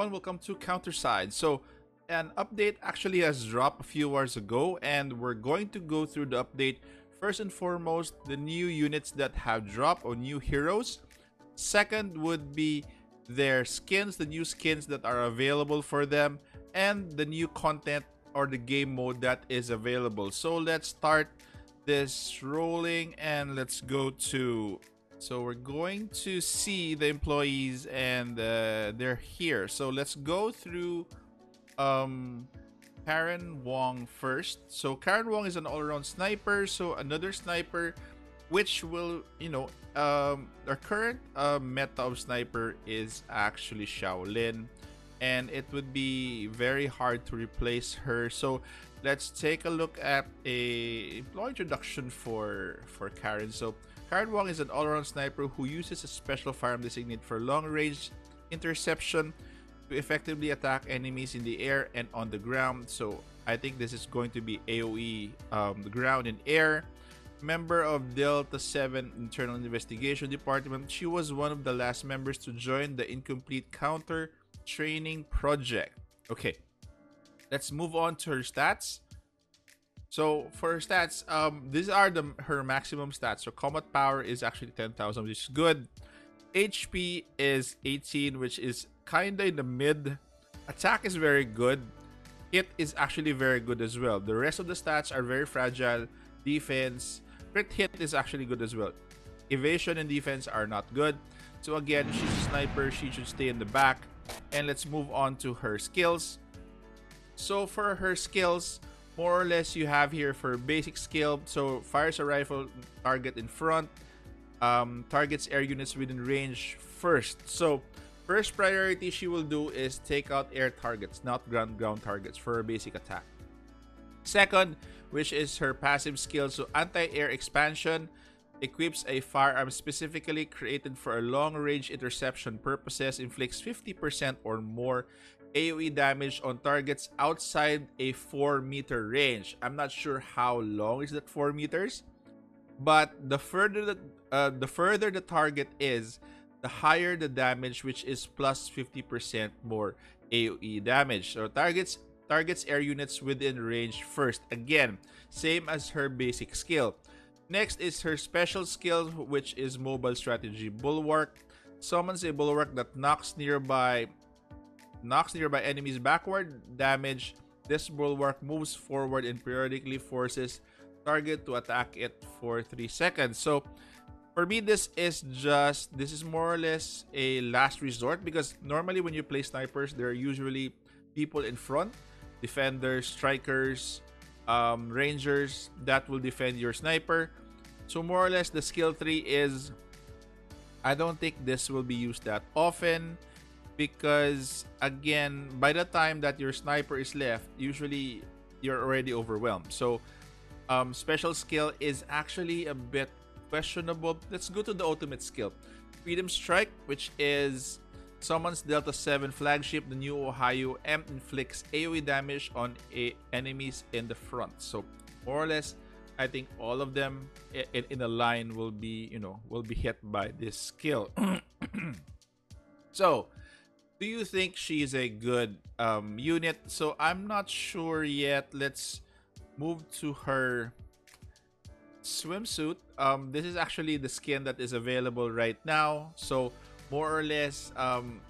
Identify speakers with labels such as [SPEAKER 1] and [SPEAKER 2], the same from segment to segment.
[SPEAKER 1] everyone, welcome to Counterside. So, an update actually has dropped a few hours ago, and we're going to go through the update. First and foremost, the new units that have dropped or new heroes. Second would be their skins, the new skins that are available for them, and the new content or the game mode that is available. So, let's start this rolling and let's go to so we're going to see the employees and uh, they're here. So let's go through um, Karin Wong first. So Karin Wong is an all-around sniper. So another sniper which will, you know, um, our current uh, meta of sniper is actually Xiao Lin. And it would be very hard to replace her. So let's take a look at a employee introduction for for Karin. So Karin is an all-around sniper who uses a special firearm designated for long-range interception to effectively attack enemies in the air and on the ground. So I think this is going to be AoE um, ground and air. Member of Delta 7 Internal Investigation Department, she was one of the last members to join the Incomplete Counter Training Project. Okay, let's move on to her stats. So for her stats, um, these are the her maximum stats. So combat power is actually 10,000, which is good. HP is 18, which is kinda in the mid. Attack is very good. Hit is actually very good as well. The rest of the stats are very fragile. Defense, crit hit is actually good as well. Evasion and defense are not good. So again, she's a sniper. She should stay in the back. And let's move on to her skills. So for her skills, more or less you have here for basic skill. So fires a rifle target in front, um, targets air units within range first. So first priority she will do is take out air targets, not ground ground targets for her basic attack. Second, which is her passive skill, so anti-air expansion equips a firearm specifically created for a long-range interception purposes, inflicts 50% or more AoE damage on targets outside a 4 meter range. I'm not sure how long is that 4 meters, but the further the, uh, the further the target is, the higher the damage, which is plus 50% more AoE damage. So targets targets air units within range first. Again, same as her basic skill. Next is her special skill, which is Mobile Strategy Bulwark. Summons a bulwark that knocks nearby knocks nearby enemies backward, damage. This bulwark moves forward and periodically forces target to attack it for 3 seconds. So for me, this is just, this is more or less a last resort because normally when you play snipers, there are usually people in front, defenders, strikers, um, rangers that will defend your sniper. So more or less the skill tree is, I don't think this will be used that often because again by the time that your sniper is left usually you're already overwhelmed. So um, special skill is actually a bit questionable. Let's go to the ultimate skill. Freedom strike which is summons delta 7 flagship the new ohio m inflicts aoe damage on a enemies in the front. So more or less i think all of them in, in a line will be you know will be hit by this skill. So do you think she's a good um, unit? So I'm not sure yet. Let's move to her swimsuit. Um, this is actually the skin that is available right now. So more or less, um,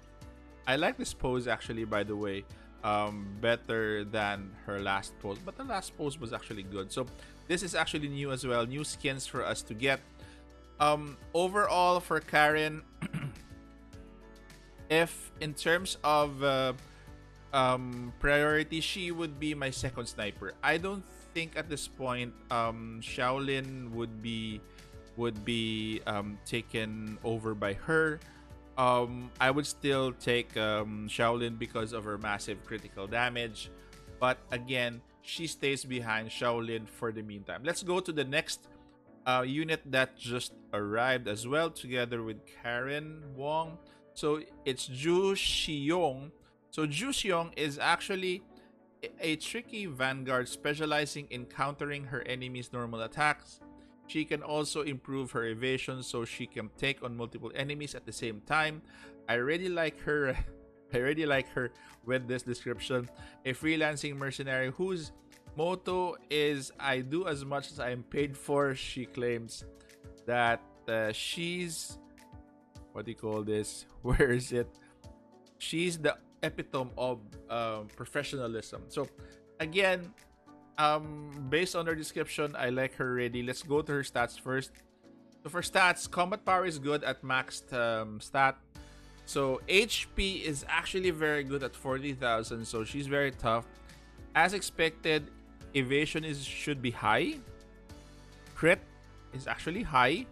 [SPEAKER 1] I like this pose actually. By the way, um, better than her last pose, but the last pose was actually good. So this is actually new as well. New skins for us to get. Um, overall for Karin. If in terms of uh, um, priority, she would be my second sniper. I don't think at this point um, Xiao Lin would be would be um, taken over by her. Um, I would still take um, Xiao Lin because of her massive critical damage, but again, she stays behind Xiao Lin for the meantime. Let's go to the next uh, unit that just arrived as well, together with Karin Wong. So it's Joo Shin Young. So Joo Shin Young is actually a tricky vanguard specializing in countering her enemy's normal attacks. She can also improve her evasion so she can take on multiple enemies at the same time. I really like her I really like her with this description. A freelancing mercenary whose motto is I do as much as I am paid for. She claims that uh, she's what do you call this? Where is it? She's the epitome of um, professionalism. So again, um, based on her description, I like her already. Let's go to her stats first. So for stats, combat power is good at maxed um, stat. So HP is actually very good at 40,000. So she's very tough. As expected, evasion is should be high. Crit is actually high.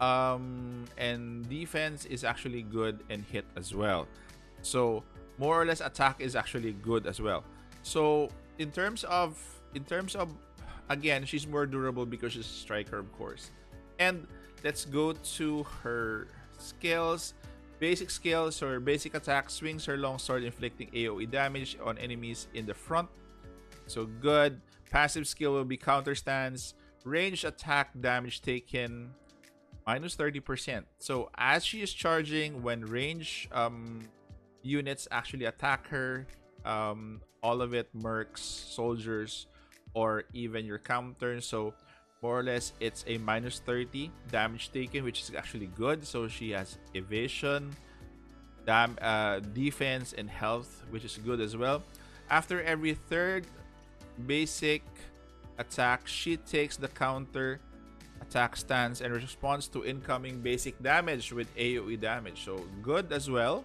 [SPEAKER 1] Um, and defense is actually good and hit as well. So more or less attack is actually good as well. So in terms of in terms of again, she's more durable because she's a striker, of course. And let's go to her skills. Basic skills or basic attack swings her longsword inflicting AoE damage on enemies in the front. So good. Passive skill will be counter stance. Range attack damage taken minus 30%. So as she is charging, when range um, units actually attack her, um, all of it mercs, soldiers, or even your counter. So more or less it's a minus 30 damage taken which is actually good so she has evasion dam uh, defense and health which is good as well after every third basic attack she takes the counter attack stance and responds to incoming basic damage with aoe damage. So good as well.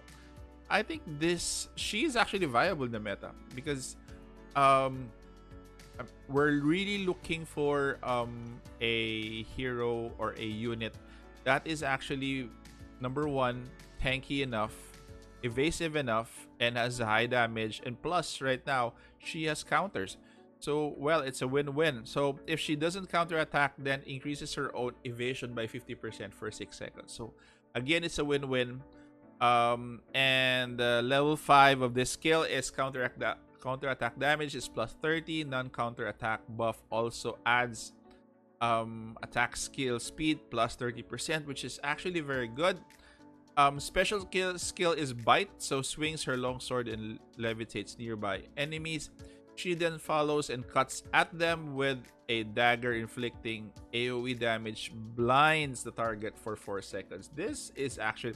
[SPEAKER 1] I think this she is actually viable in the meta because um we're really looking for um, a hero or a unit that is actually number one tanky enough evasive enough and has high damage. And plus right now she has counters so well it's a win-win so if she doesn't counter attack then increases her own evasion by 50% for 6 seconds so again it's a win-win um and uh, level 5 of this skill is counteract that Counter attack damage is plus 30. Non-counter attack buff also adds um, attack skill speed plus 30%, which is actually very good. Um, special skill, skill is Bite, so swings her longsword and levitates nearby enemies. She then follows and cuts at them with a dagger inflicting AoE damage, blinds the target for 4 seconds. This is actually...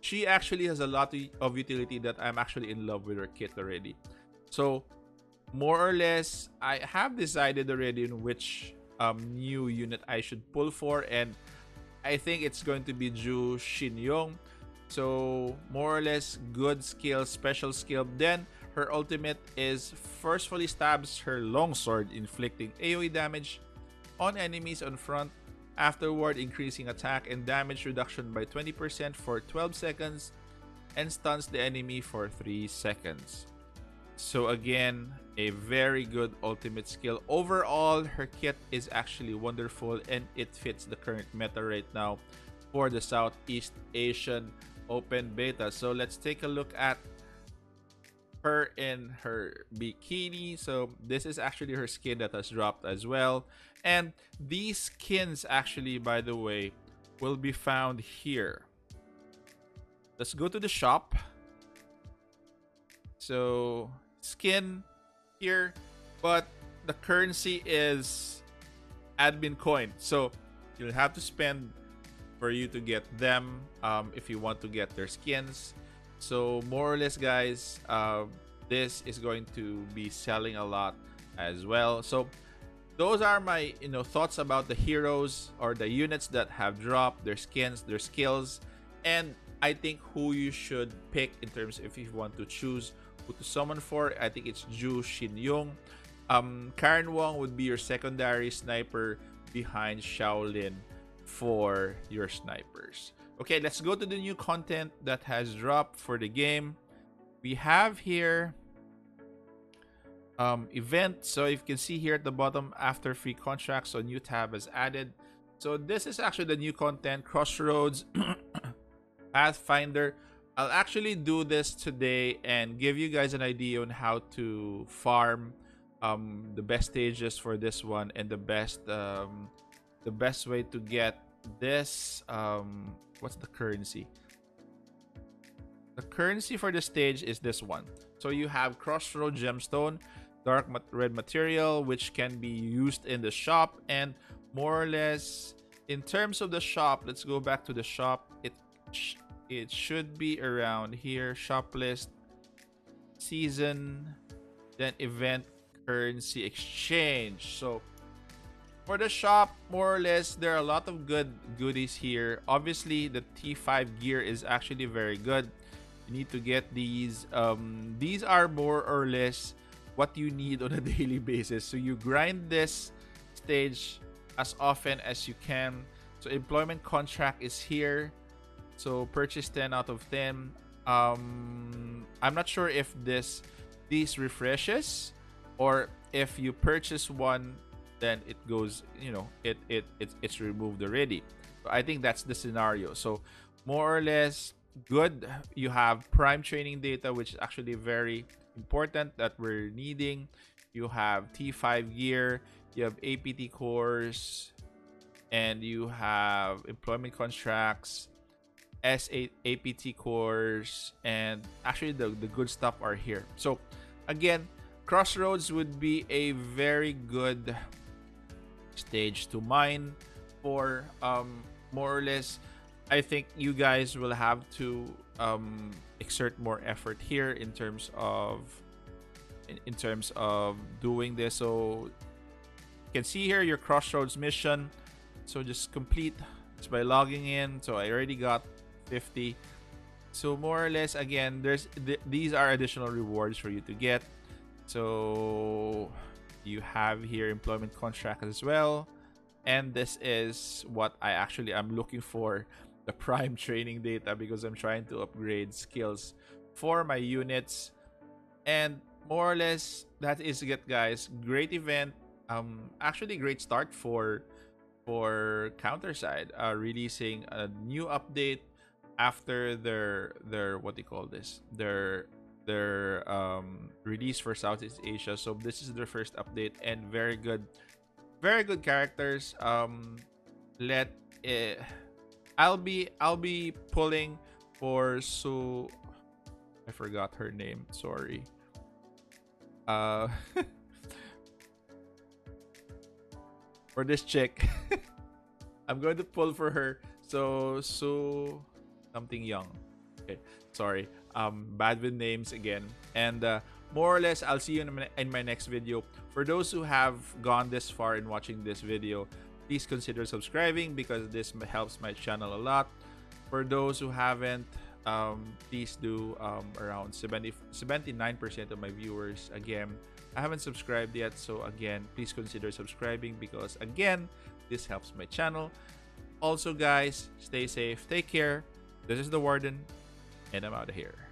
[SPEAKER 1] She actually has a lot of utility that I'm actually in love with her kit already. So, more or less, I have decided already in which um, new unit I should pull for, and I think it's going to be Joo Shin-Young. So, more or less, good skill, special skill. Then, her ultimate is forcefully stabs her longsword, inflicting AoE damage on enemies on front. Afterward, increasing attack and damage reduction by 20% for 12 seconds and stuns the enemy for 3 seconds. So again, a very good ultimate skill. Overall, her kit is actually wonderful and it fits the current meta right now for the Southeast Asian Open Beta. So let's take a look at her in her bikini. So this is actually her skin that has dropped as well. And these skins actually, by the way, will be found here. Let's go to the shop. So skin here, but the currency is admin coin. So you'll have to spend for you to get them um, if you want to get their skins. So more or less, guys, uh, this is going to be selling a lot as well. So those are my you know thoughts about the heroes or the units that have dropped their skins, their skills, and I think who you should pick in terms if you want to choose who to summon for. I think it's Joo Shin Young. Um, Karin Wong would be your secondary sniper behind Xiao Lin for your snipers. Okay, let's go to the new content that has dropped for the game. We have here um, event. So you can see here at the bottom, after free contracts, so new tab is added. So this is actually the new content, Crossroads, Pathfinder. I'll actually do this today and give you guys an idea on how to farm um, the best stages for this one and the best um, the best way to get this um, what's the currency the currency for the stage is this one. So you have Crossroad Gemstone, dark red material, which can be used in the shop, and more or less in terms of the shop. Let's go back to the shop. It sh it should be around here. Shop list, season, then event, currency exchange. So for the shop, more or less, there are a lot of good goodies here. Obviously, the T5 gear is actually very good. You need to get these. Um, these are more or less what you need on a daily basis. So you grind this stage as often as you can. So employment contract is here. So purchase 10 out of 10. Um, I'm not sure if this these refreshes or if you purchase one then it goes you know it it, it it's removed already. I think that's the scenario. So more or less good you have prime training data which is actually very important that we're needing. You have t5 gear you have apt cores and you have employment contracts s8 apt cores and actually the, the good stuff are here. So again crossroads would be a very good stage to mine for um, more or less I think you guys will have to um, exert more effort here in terms of in, in terms of doing this. So you can see here your crossroads mission. So just complete just by logging in. So I already got 50 so more or less again there's th these are additional rewards for you to get. So you have here employment contract as well. And this is what I actually am looking for the prime training data because I'm trying to upgrade skills for my units. And more or less that is it guys. Great event. Um actually great start for for counterside uh releasing a new update after their their what they call this? Their their um, release for Southeast Asia. So this is their first update and very good, very good characters. Um, let it, I'll be I'll be pulling for so I forgot her name. Sorry. Uh, for this chick, I'm going to pull for her. So so something young. Okay, sorry um, bad with names again. And uh, more or less, I'll see you in my, in my next video. For those who have gone this far in watching this video, please consider subscribing because this helps my channel a lot. For those who haven't, um, please do um, around 70, 79% of my viewers. Again, I haven't subscribed yet. So again, please consider subscribing because again, this helps my channel. Also guys, stay safe, take care. This is the Warden and I'm out of here.